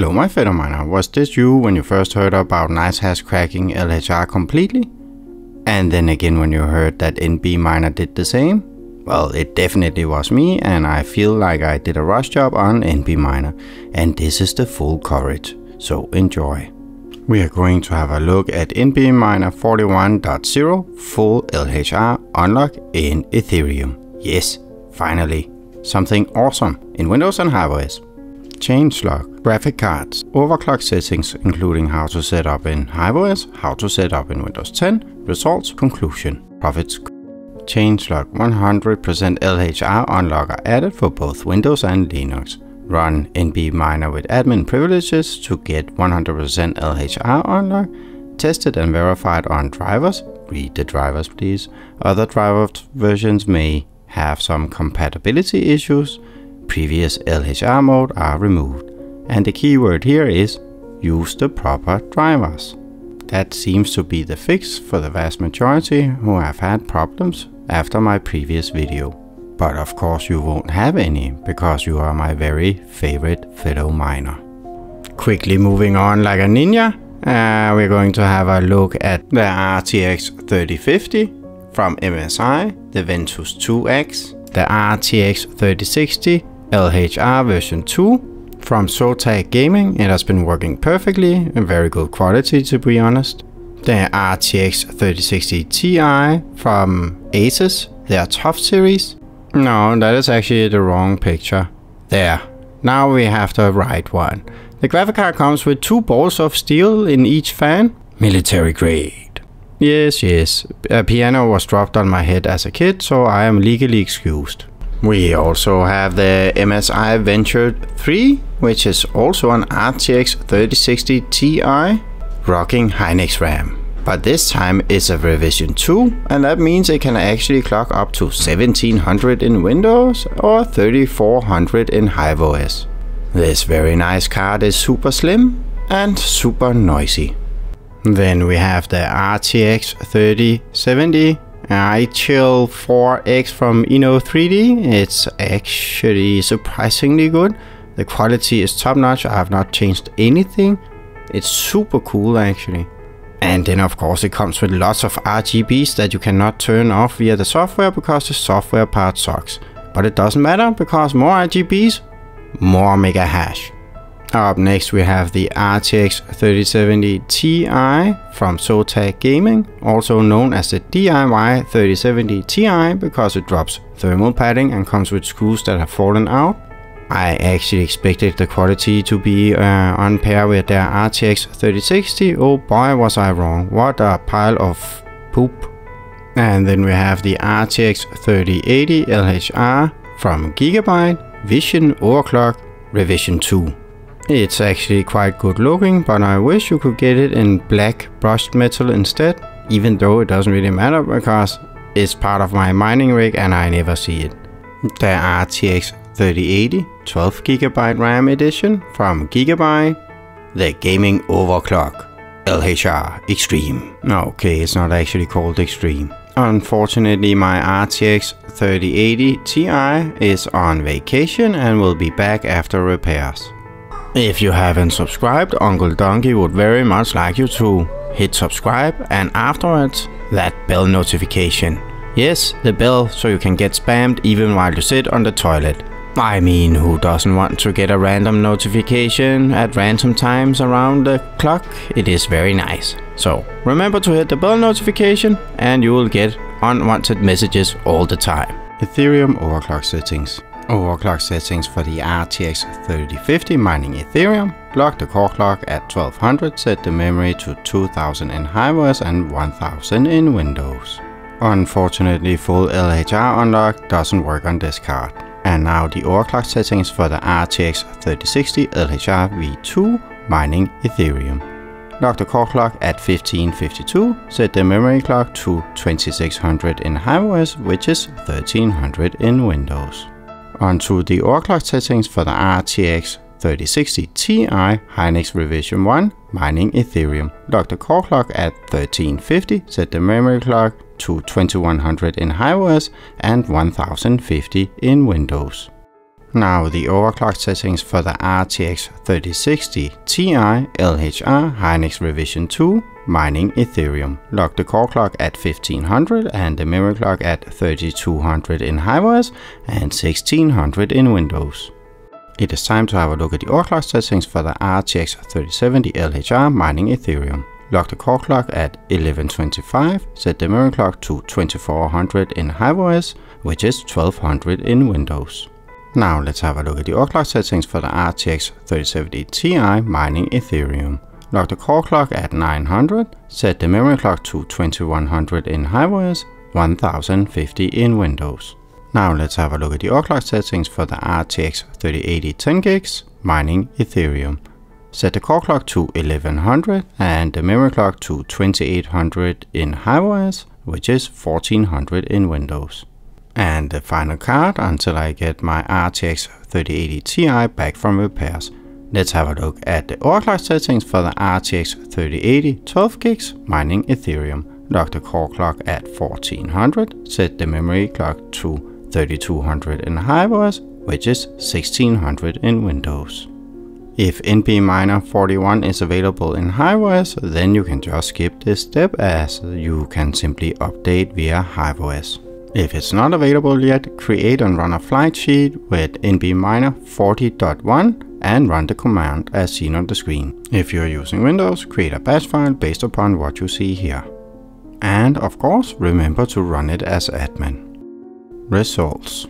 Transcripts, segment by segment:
Hello my fellow miner, was this you when you first heard about NiceHash cracking LHR completely? And then again when you heard that NB Miner did the same? Well, it definitely was me and I feel like I did a rush job on NB Miner and this is the full coverage, so enjoy. We are going to have a look at NB Miner 41.0 full LHR unlock in Ethereum. Yes, finally, something awesome in Windows and HiveOS changelog, graphic cards, overclock settings including how to set up in HiveOS, how to set up in Windows 10, results, conclusion, profits, change log 100% LHR unlocker added for both Windows and Linux. Run NB Miner with admin privileges to get 100% LHR unlock. Tested and verified on drivers. Read the drivers please. Other driver versions may have some compatibility issues previous LHR mode are removed. And the keyword here is use the proper drivers. That seems to be the fix for the vast majority who have had problems after my previous video. But of course you won't have any, because you are my very favorite fellow miner. Quickly moving on like a ninja, uh, we're going to have a look at the RTX 3050 from MSI, the Ventus 2X, the RTX 3060 LHR version 2 from Zotac Gaming. It has been working perfectly in very good quality to be honest. The RTX 3060 Ti from Asus, their TUF series. No, that is actually the wrong picture. There. Now we have the right one. The graphic card comes with two balls of steel in each fan. Military grade. Yes, yes. A piano was dropped on my head as a kid, so I am legally excused. We also have the MSI Ventus 3, which is also an RTX 3060 Ti rocking Hynix RAM. But this time it's a revision 2 and that means it can actually clock up to 1700 in Windows or 3400 in HiveOS. This very nice card is super slim and super noisy. Then we have the RTX 3070 Uh, iChill 4X from Inno3D. It's actually surprisingly good. The quality is top notch. I have not changed anything. It's super cool actually. And then of course it comes with lots of RGBs that you cannot turn off via the software because the software part sucks. But it doesn't matter because more RGBs, more mega hash. Up next we have the RTX 3070 Ti from Zotac Gaming, also known as the DIY 3070 Ti because it drops thermal padding and comes with screws that have fallen out. I actually expected the quality to be uh, on par with their RTX 3060, oh boy was I wrong, what a pile of poop. And then we have the RTX 3080 LHR from Gigabyte, Vision Overclock Revision 2. It's actually quite good looking, but I wish you could get it in black brushed metal instead, even though it doesn't really matter because it's part of my mining rig and I never see it. The RTX 3080 12GB RAM edition from Gigabyte, the Gaming Overclock LHR Extreme. Okay, it's not actually called Extreme. Unfortunately, my RTX 3080 Ti is on vacation and will be back after repairs. If you haven't subscribed, Uncle Donkey would very much like you to hit subscribe and afterwards that bell notification. Yes, the bell so you can get spammed even while you sit on the toilet. I mean, who doesn't want to get a random notification at random times around the clock? It is very nice. So remember to hit the bell notification and you will get unwanted messages all the time. Ethereum overclock settings overclock settings for the RTX 3050 mining Ethereum, lock the core clock at 1200, set the memory to 2000 in HiveOS and 1000 in Windows. Unfortunately full LHR unlock doesn't work on this card. And now the overclock settings for the RTX 3060 LHR V2 mining Ethereum. Lock the core clock at 1552, set the memory clock to 2600 in HiveOS, which is 1300 in Windows onto the overclock settings for the RTX 3060 Ti Hynix Revision 1 mining Ethereum. Lock the core clock at 1350, set the memory clock to 2100 in HiveOS and 1050 in Windows. Now the overclock settings for the RTX 3060 Ti LHR Hynix Revision 2 mining Ethereum. Lock the core clock at 1500 and the memory clock at 3200 in HiveOS and 1600 in Windows. It is time to have a look at the overclock settings for the RTX 3070 LHR mining Ethereum. Lock the core clock at 1125, set the memory clock to 2400 in HiveOS, which is 1200 in Windows. Now let's have a look at the overclock settings for the RTX 3070 Ti mining Ethereum. Lock the core clock at 900, set the memory clock to 2100 in HiveOS, 1050 in Windows. Now let's have a look at the overclock settings for the RTX 3080 10GB mining Ethereum. Set the core clock to 1100 and the memory clock to 2800 in HiveOS, which is 1400 in Windows and the final card until I get my RTX 3080 Ti back from repairs. Let's have a look at the overclock settings for the RTX 3080 12GB mining Ethereum. Lock the core clock at 1400, set the memory clock to 3200 in HiveOS, which is 1600 in Windows. If NB Miner 41 is available in HiveOS, then you can just skip this step as you can simply update via HiveOS. If it's not available yet, create and run a flight sheet with nbminer 40.1 and run the command as seen on the screen. If you're using Windows, create a batch file based upon what you see here. And of course, remember to run it as admin. Results.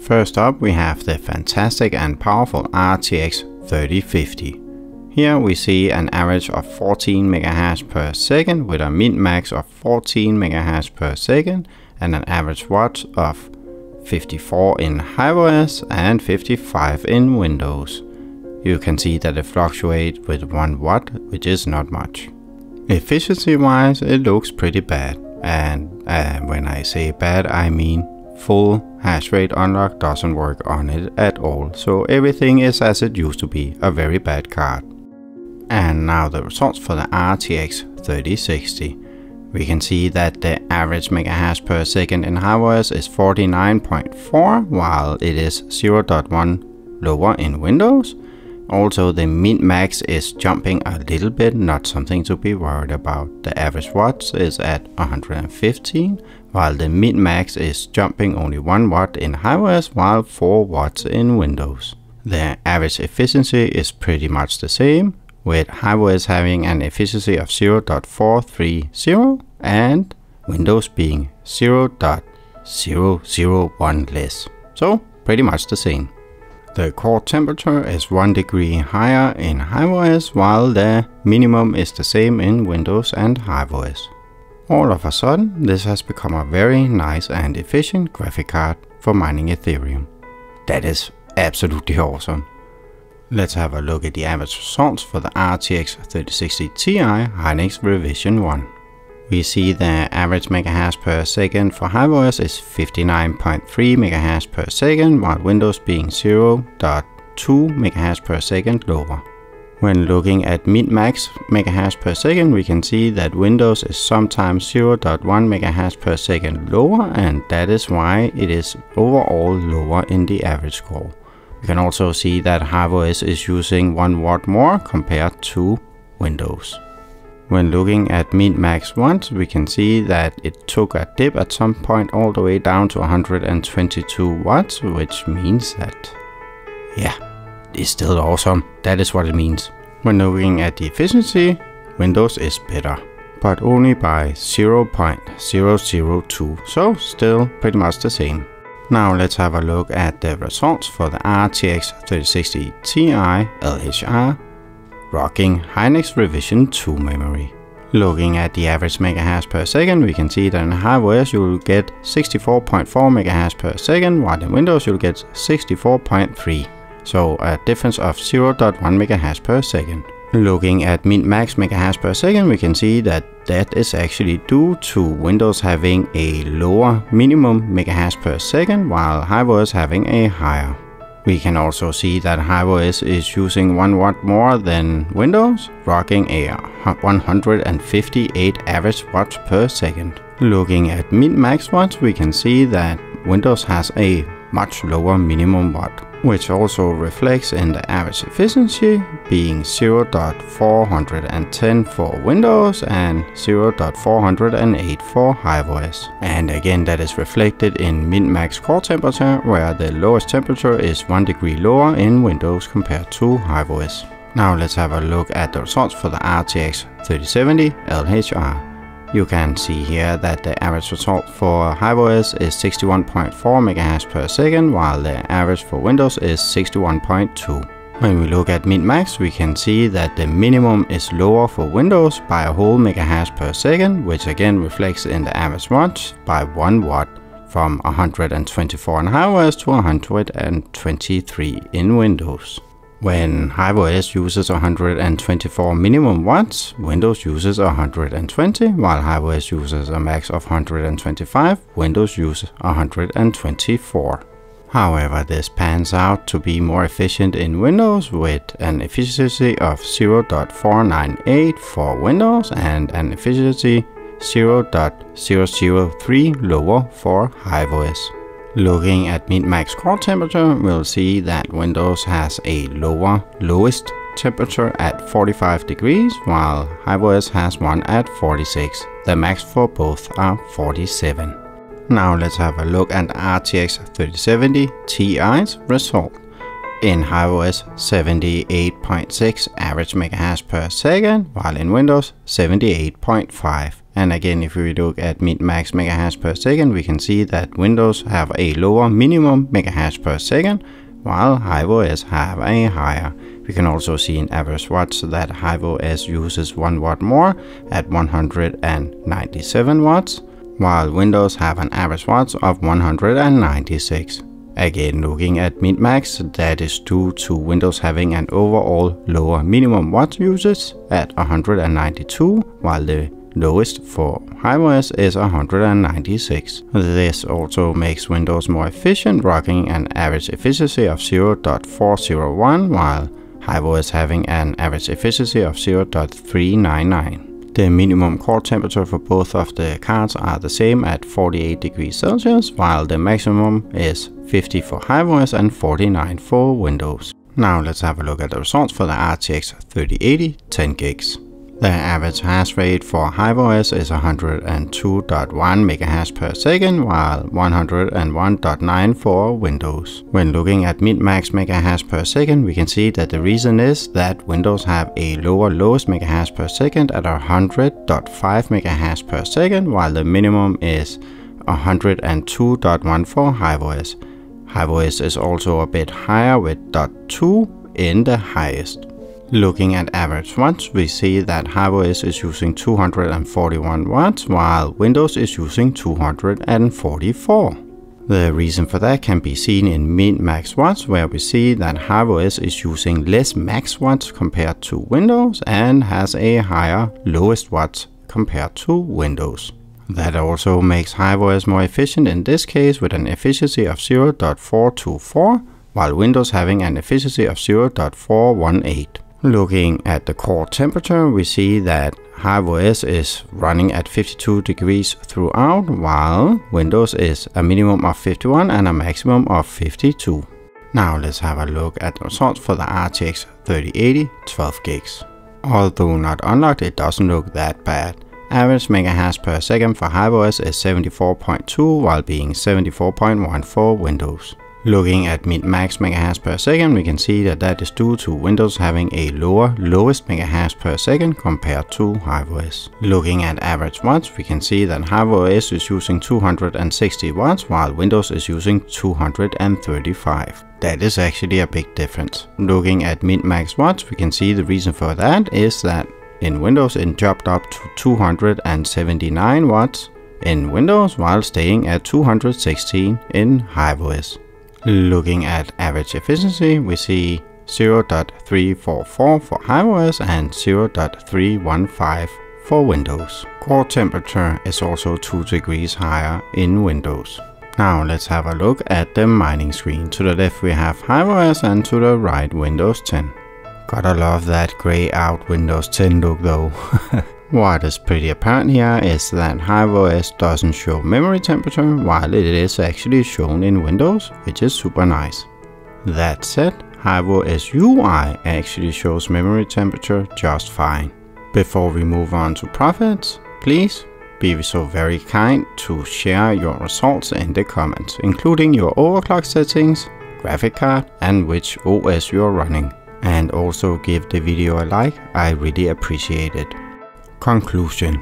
First up, we have the fantastic and powerful RTX 3050. Here we see an average of 14 MHz per second with a min max of 14 MHz per second and an average watt of 54 in HiveOS and 55 in Windows. You can see that it fluctuates with 1 watt, which is not much. Efficiency wise, it looks pretty bad. And uh, when I say bad, I mean full hash rate unlock doesn't work on it at all. So everything is as it used to be, a very bad card. And now the results for the RTX 3060 we can see that the average megahash per second in HiveOS is 49.4 while it is 0.1 lower in Windows. Also the min max is jumping a little bit, not something to be worried about. The average watts is at 115 while the min max is jumping only 1 watt in HiveOS while 4 watts in Windows. The average efficiency is pretty much the same with HiveOS having an efficiency of 0.430 and Windows being 0.001 less. So pretty much the same. The core temperature is 1 degree higher in HiveOS while the minimum is the same in Windows and HiveOS. All of a sudden, this has become a very nice and efficient graphic card for mining Ethereum. That is absolutely awesome. Let's have a look at the average results for the RTX 3060 Ti Hynix Revision 1. We see the average megahash per second for HiveOS is 59.3 megahash per second, while Windows being 0.2 megahash per second lower. When looking at min-max megahash per second, we can see that Windows is sometimes 0.1 megahash per second lower, and that is why it is overall lower in the average score. We can also see that HiveOS is using 1 watt more compared to Windows. When looking at min max once, we can see that it took a dip at some point all the way down to 122 watts, which means that, yeah, it's still awesome. That is what it means. When looking at the efficiency, Windows is better, but only by 0.002, so still pretty much the same. Now let's have a look at the results for the RTX 3060 Ti LHR rocking Hynix Revision 2 memory. Looking at the average megahash per second, we can see that in HiveOS you will get 64.4 megahash per second, while in Windows you'll get 64.3. So a difference of 0.1 megahash per second. Looking at min max megahash per second, we can see that that is actually due to Windows having a lower minimum megahash per second, while HiveOS having a higher. We can also see that HiveOS is using 1 watt more than Windows, rocking a 158 average watts per second. Looking at min-max watts, we can see that Windows has a much lower minimum watt. Which also reflects in the average efficiency being 0.410 for Windows and 0.408 for HiveOS. And again that is reflected in min-max core temperature where the lowest temperature is 1 degree lower in Windows compared to HiveOS. Now let's have a look at the results for the RTX 3070 LHR. You can see here that the average result for HiveOS is 61.4 MHz per second, while the average for Windows is 61.2. When we look at min-max, we can see that the minimum is lower for Windows by a whole megahertz per second, which again reflects in the average watts by 1 watt from 124 in HiveOS to 123 in Windows. When HiveOS uses 124 minimum watts, Windows uses 120, while HiveOS uses a max of 125, Windows uses 124. However, this pans out to be more efficient in Windows with an efficiency of 0.498 for Windows and an efficiency 0.003 lower for HiveOS. Looking at min-max core temperature, we'll see that Windows has a lower lowest temperature at 45 degrees, while HiveOS has one at 46. The max for both are 47. Now let's have a look at RTX 3070 Ti's result. In HiveOS 78.6 average megahertz per second, while in Windows 78.5. And again, if we look at min-max megahertz per second, we can see that Windows have a lower minimum megahertz per second, while HiveOS have a higher. We can also see in average watts that HiveOS uses 1 watt more at 197 watts, while Windows have an average watts of 196. Again, looking at min-max, that is due to Windows having an overall lower minimum watt usage at 192, while the lowest for HiveOS is 196. This also makes Windows more efficient, rocking an average efficiency of 0.401 while HiveOS having an average efficiency of 0.399. The minimum core temperature for both of the cards are the same at 48 degrees Celsius, while the maximum is 50 for HiveOS and 49 for Windows. Now let's have a look at the results for the RTX 3080 10 gigs. The average hash rate for HiveOS is 102.1 MHz per second, while 101.9 for Windows. When looking at min-max megahertz per second, we can see that the reason is that Windows have a lower lowest megahertz per second at 100.5 MHz per second, while the minimum is 102.1 for HiveOS. HiveOS is also a bit higher with .2 in the highest. Looking at average watts, we see that HiveOS is using 241 watts, while Windows is using 244. The reason for that can be seen in min-max watts, where we see that HiveOS is using less max watts compared to Windows and has a higher lowest watts compared to Windows. That also makes HiveOS more efficient in this case with an efficiency of 0.424, while Windows having an efficiency of 0.418. Looking at the core temperature, we see that HiveOS is running at 52 degrees throughout, while Windows is a minimum of 51 and a maximum of 52. Now let's have a look at the results for the RTX 3080 12 gigs. Although not unlocked, it doesn't look that bad. Average megahertz per second for HiveOS is 74.2 while being 74.1 for Windows. Looking at min-max megahertz per second, we can see that that is due to Windows having a lower lowest megahertz per second compared to HiveOS. Looking at average watts, we can see that HiveOS is using 260 watts while Windows is using 235. That is actually a big difference. Looking at min-max watts, we can see the reason for that is that in Windows it jumped up to 279 watts in Windows while staying at 216 in HiveOS. Looking at average efficiency, we see 0.344 for HiveOS and 0.315 for Windows. Core temperature is also 2 degrees higher in Windows. Now let's have a look at the mining screen. To the left we have HiveOS and to the right Windows 10. Gotta love that grey out Windows 10 look though. What is pretty apparent here is that HiveOS doesn't show memory temperature while it is actually shown in Windows, which is super nice. That said, Hyvo UI actually shows memory temperature just fine. Before we move on to profits, please be so very kind to share your results in the comments, including your overclock settings, graphic card and which OS you're running. And also give the video a like, I really appreciate it. Conclusion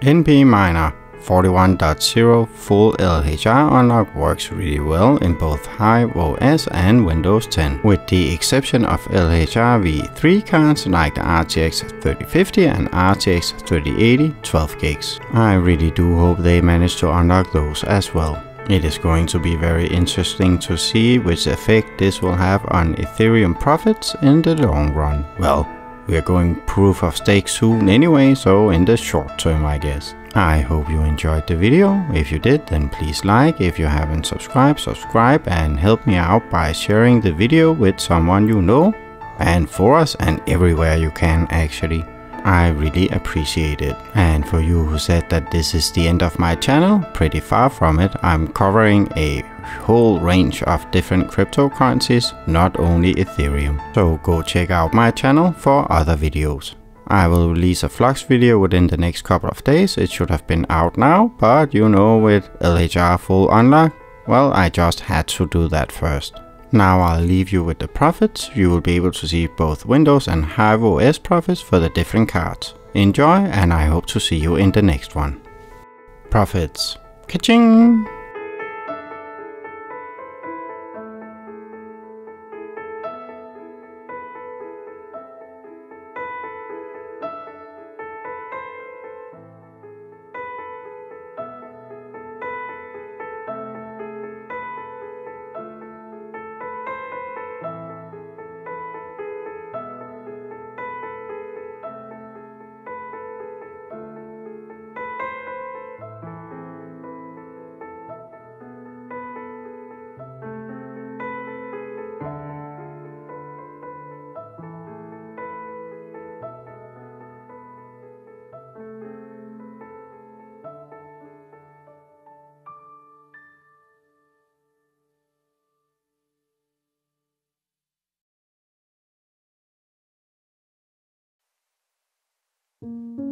NB Miner 41.0 full LHR unlock works really well in both Hive OS and Windows 10, with the exception of LHR v3 cards like the RTX 3050 and RTX 3080 12 gigs. I really do hope they manage to unlock those as well. It is going to be very interesting to see which effect this will have on Ethereum profits in the long run. Well, we are going proof of stake soon anyway, so in the short term I guess. I hope you enjoyed the video. If you did, then please like. If you haven't subscribed, subscribe and help me out by sharing the video with someone you know and for us and everywhere you can actually. I really appreciate it. And for you who said that this is the end of my channel, pretty far from it. I'm covering a whole range of different cryptocurrencies, not only Ethereum. So go check out my channel for other videos. I will release a Flux video within the next couple of days. It should have been out now, but you know with LHR full unlock, well I just had to do that first. Now I'll leave you with the profits. You will be able to see both Windows and Hive OS profits for the different cards. Enjoy and I hope to see you in the next one. Profits. Ka-ching! Música